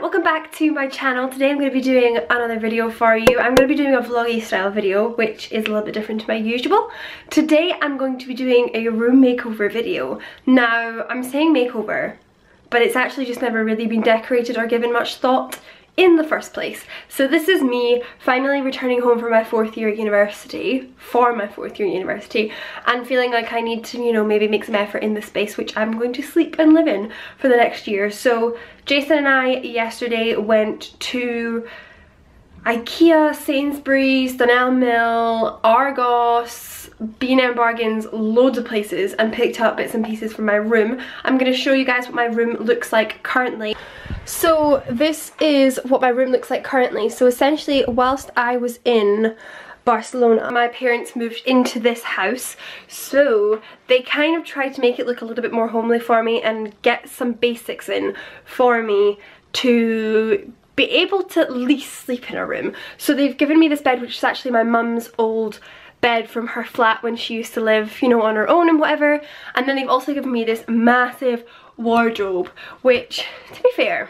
welcome back to my channel. Today I'm going to be doing another video for you. I'm going to be doing a vloggy style video, which is a little bit different to my usual. Today I'm going to be doing a room makeover video. Now, I'm saying makeover, but it's actually just never really been decorated or given much thought in the first place. So this is me finally returning home for my fourth year at university, for my fourth year university, and feeling like I need to, you know, maybe make some effort in the space which I'm going to sleep and live in for the next year. So Jason and I yesterday went to Ikea, Sainsbury's, Dunelm Mill, Argos, B&M Bargains, loads of places and picked up bits and pieces from my room. I'm going to show you guys what my room looks like currently. So this is what my room looks like currently. So essentially, whilst I was in Barcelona, my parents moved into this house. So they kind of tried to make it look a little bit more homely for me and get some basics in for me to be able to at least sleep in a room. So they've given me this bed, which is actually my mum's old bed from her flat when she used to live, you know, on her own and whatever. And then they've also given me this massive wardrobe, which, to be fair,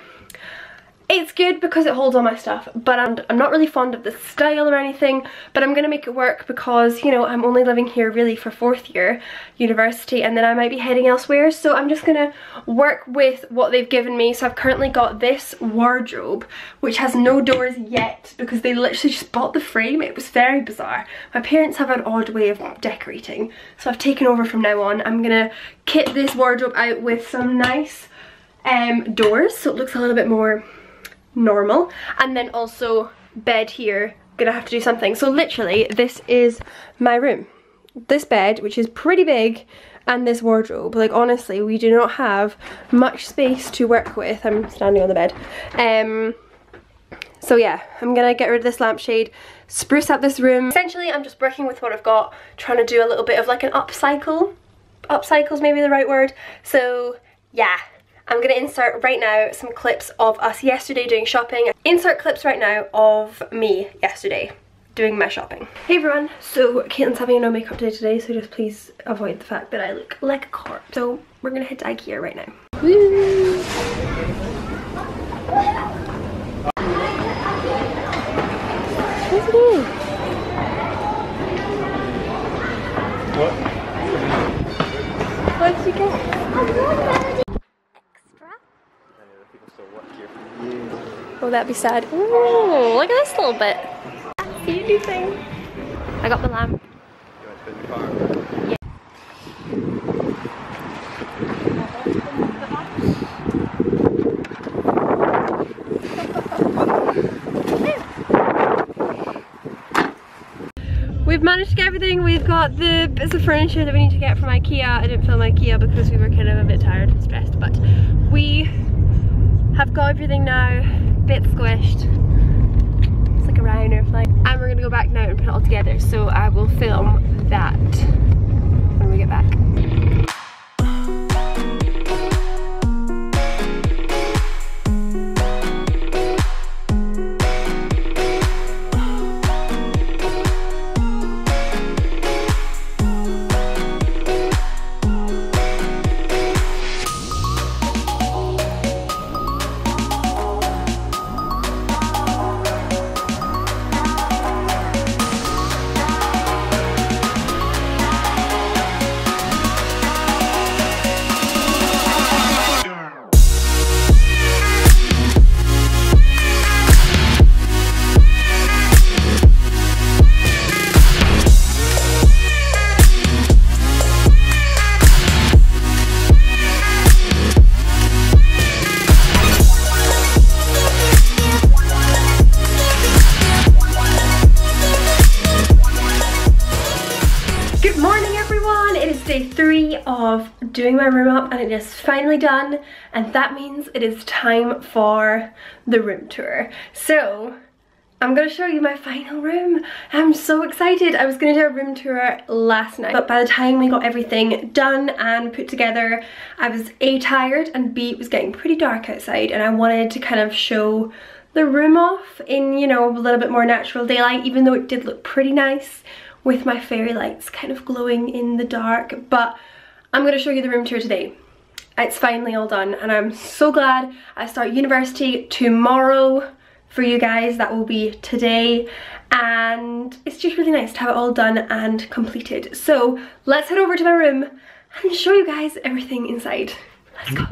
it's good because it holds all my stuff, but I'm, I'm not really fond of the style or anything, but I'm gonna make it work because, you know, I'm only living here really for fourth year university and then I might be heading elsewhere, so I'm just gonna work with what they've given me. So I've currently got this wardrobe, which has no doors yet because they literally just bought the frame. It was very bizarre. My parents have an odd way of decorating, so I've taken over from now on. I'm gonna kit this wardrobe out with some nice um, doors, so it looks a little bit more normal. And then also bed here gonna have to do something. So literally this is my room. This bed which is pretty big and this wardrobe. Like honestly we do not have much space to work with. I'm standing on the bed. Um so yeah i'm gonna get rid of this lampshade spruce up this room. Essentially i'm just working with what i've got trying to do a little bit of like an upcycle. Upcycles maybe the right word. So yeah I'm going to insert right now some clips of us yesterday doing shopping. Insert clips right now of me yesterday doing my shopping. Hey everyone, so Kaitlin's having no makeup day today, so just please avoid the fact that I look like a corpse. So we're gonna head to Ikea right now. Woo! What's it What? What'd you get? Oh, that'd be sad. Ooh, look at this little bit. Beauty thing. I got the lamp. Yeah. We've managed to get everything. We've got the bits of furniture that we need to get from Ikea. I didn't film Ikea because we were kind of a bit tired and stressed, but we have got everything now bit squished. It's like a Ryanair flight. And we're gonna go back now and put it all together. So I will film that when we get back. Of doing my room up and it is finally done and that means it is time for the room tour. So I'm gonna show you my final room. I'm so excited. I was gonna do a room tour last night, but by the time we got everything done and put together, I was A, tired, and B, it was getting pretty dark outside, and I wanted to kind of show the room off in, you know, a little bit more natural daylight, even though it did look pretty nice with my fairy lights kind of glowing in the dark, but I'm going to show you the room tour today. it's finally all done and I'm so glad I start university tomorrow for you guys. That will be today. And it's just really nice to have it all done and completed. So let's head over to my room and show you guys everything inside. Let's go.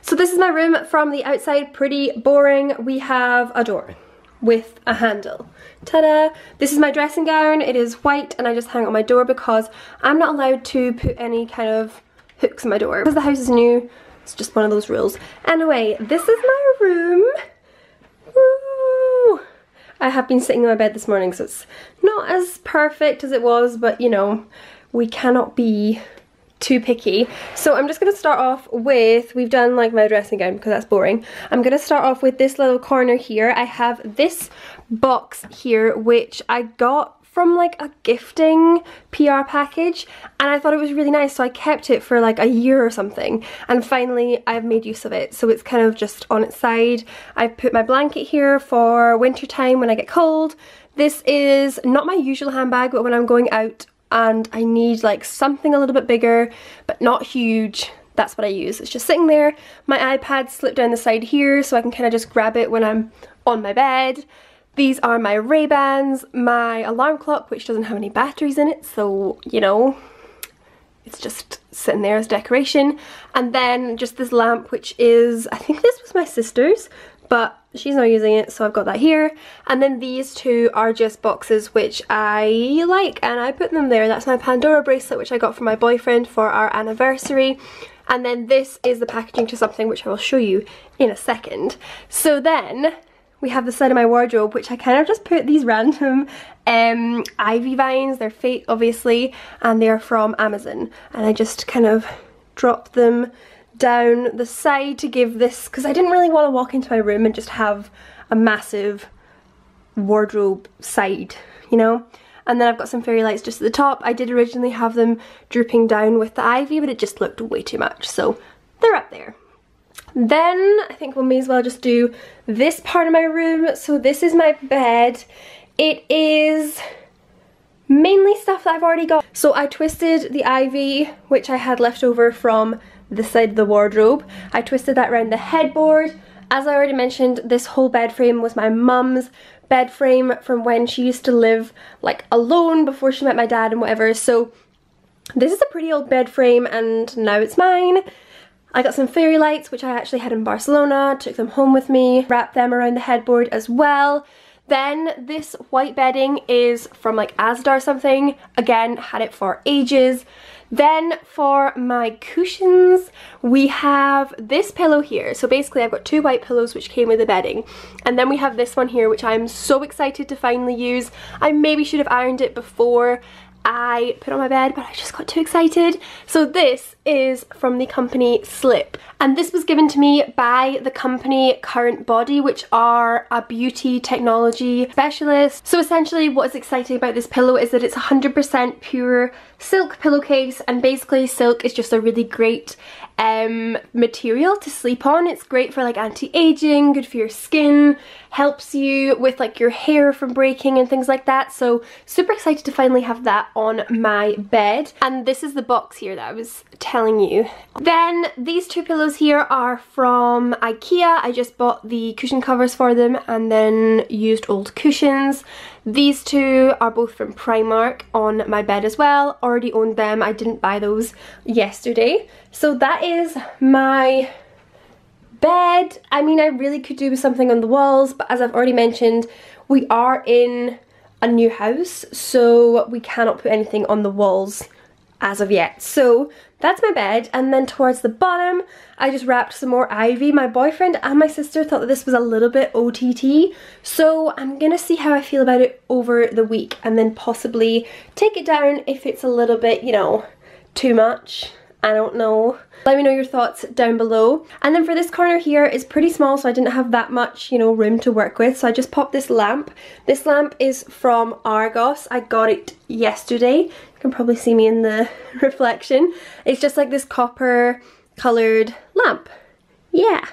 So this is my room from the outside. Pretty boring. We have a door with a handle. Ta-da! This is my dressing gown. It is white and I just hang it on my door because I'm not allowed to put any kind of hooks in my door. Because the house is new it's just one of those rules. Anyway this is my room. I have been sitting in my bed this morning so it's not as perfect as it was but you know we cannot be too picky. So I'm just going to start off with, we've done like my dressing gown because that's boring. I'm going to start off with this little corner here. I have this box here which I got from like a gifting PR package and I thought it was really nice so I kept it for like a year or something and finally I've made use of it so it's kind of just on its side. I've put my blanket here for winter time when I get cold. This is not my usual handbag but when I'm going out and I need like something a little bit bigger but not huge that's what I use. It's just sitting there. My iPad slipped down the side here so I can kind of just grab it when I'm on my bed. These are my Ray-Bans, my alarm clock, which doesn't have any batteries in it, so, you know, it's just sitting there as decoration. And then just this lamp, which is, I think this was my sister's, but she's not using it, so I've got that here. And then these two are just boxes which I like, and I put them there. That's my Pandora bracelet, which I got from my boyfriend for our anniversary. And then this is the packaging to something which I will show you in a second. So then, we have the side of my wardrobe which I kind of just put these random um, ivy vines, they're fake obviously, and they're from Amazon. And I just kind of dropped them down the side to give this, because I didn't really want to walk into my room and just have a massive wardrobe side, you know? And then I've got some fairy lights just at the top. I did originally have them drooping down with the ivy, but it just looked way too much, so they're up there. Then I think we may as well just do this part of my room. So this is my bed. It is mainly stuff that I've already got. So I twisted the ivy, which I had left over from the side of the wardrobe. I twisted that around the headboard. As I already mentioned, this whole bed frame was my mum's bed frame from when she used to live like alone before she met my dad and whatever. So this is a pretty old bed frame and now it's mine. I got some fairy lights, which I actually had in Barcelona, took them home with me, wrapped them around the headboard as well. Then this white bedding is from like Asda or something. Again, had it for ages. Then for my cushions, we have this pillow here. So basically I've got two white pillows which came with the bedding. And then we have this one here which I'm so excited to finally use. I maybe should have ironed it before I put on my bed, but I just got too excited. So this is from the company Slip. And this was given to me by the company CurrentBody, which are a beauty technology specialist. So essentially what is exciting about this pillow is that it's 100% pure silk pillowcase and basically silk is just a really great um, material to sleep on. It's great for like anti-aging, good for your skin, helps you with like your hair from breaking and things like that. So super excited to finally have that on my bed. And this is the box here that I was telling you. Then these two pillows here are from Ikea. I just bought the cushion covers for them and then used old cushions. These two are both from Primark on my bed as well. Already owned them. I didn't buy those yesterday. So that is my bed. I mean, I really could do something on the walls, but as I've already mentioned, we are in a new house, so we cannot put anything on the walls as of yet. So that's my bed and then towards the bottom I just wrapped some more ivy. My boyfriend and my sister thought that this was a little bit OTT so I'm gonna see how I feel about it over the week and then possibly take it down if it's a little bit, you know, too much. I don't know. Let me know your thoughts down below. And then for this corner here, it's pretty small so I didn't have that much, you know, room to work with. So I just popped this lamp. This lamp is from Argos. I got it yesterday. You can probably see me in the reflection. It's just like this copper coloured lamp. Yeah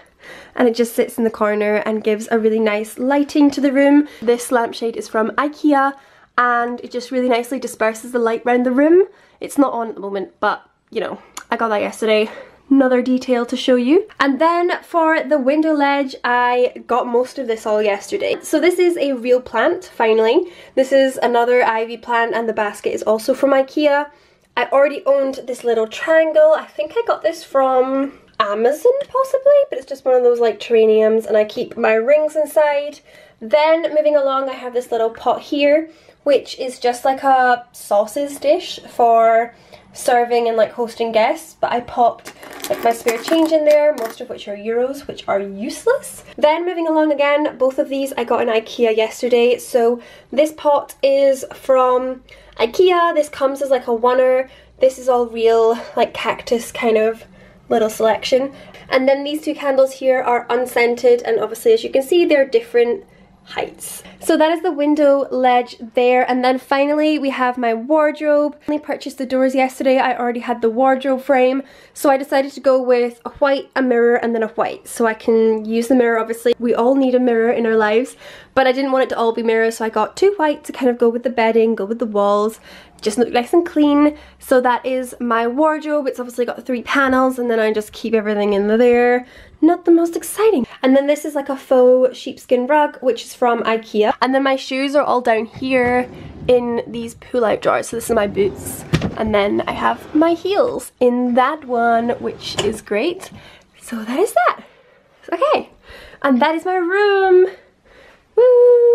and it just sits in the corner and gives a really nice lighting to the room. This lampshade is from Ikea and it just really nicely disperses the light around the room. It's not on at the moment but you know I got that yesterday. another detail to show you. And then for the window ledge, I got most of this all yesterday. So this is a real plant, finally. This is another ivy plant and the basket is also from Ikea. I already owned this little triangle. I think I got this from Amazon possibly, but it's just one of those like terrariums and I keep my rings inside. Then moving along, I have this little pot here, which is just like a sauces dish for serving and like hosting guests, but I popped like my spare change in there, most of which are euros, which are useless. Then moving along again, both of these I got in Ikea yesterday. So this pot is from Ikea. This comes as like a oneer. This is all real like cactus kind of little selection. And then these two candles here are unscented and obviously as you can see they're different heights. So that is the window ledge there and then finally we have my wardrobe. I purchased the doors yesterday, I already had the wardrobe frame so I decided to go with a white, a mirror and then a white so I can use the mirror obviously. We all need a mirror in our lives but I didn't want it to all be mirrors so I got two white to kind of go with the bedding, go with the walls just look nice and clean. So that is my wardrobe. It's obviously got three panels and then I just keep everything in there. Not the most exciting. And then this is like a faux sheepskin rug, which is from Ikea. And then my shoes are all down here in these pull-out drawers. So this is my boots. And then I have my heels in that one, which is great. So that is that. Okay. And that is my room. Woo!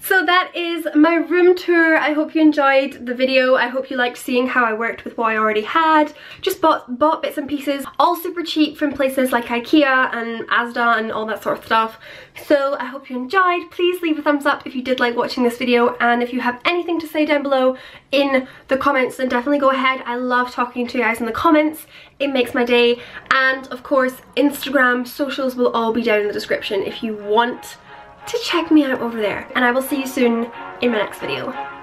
So that is my room tour. I hope you enjoyed the video. I hope you liked seeing how I worked with what I already had. Just bought, bought bits and pieces, all super cheap from places like Ikea and Asda and all that sort of stuff. So I hope you enjoyed. Please leave a thumbs up if you did like watching this video and if you have anything to say down below in the comments then definitely go ahead. I love talking to you guys in the comments. It makes my day and of course Instagram, socials will all be down in the description if you want to check me out over there. And I will see you soon in my next video.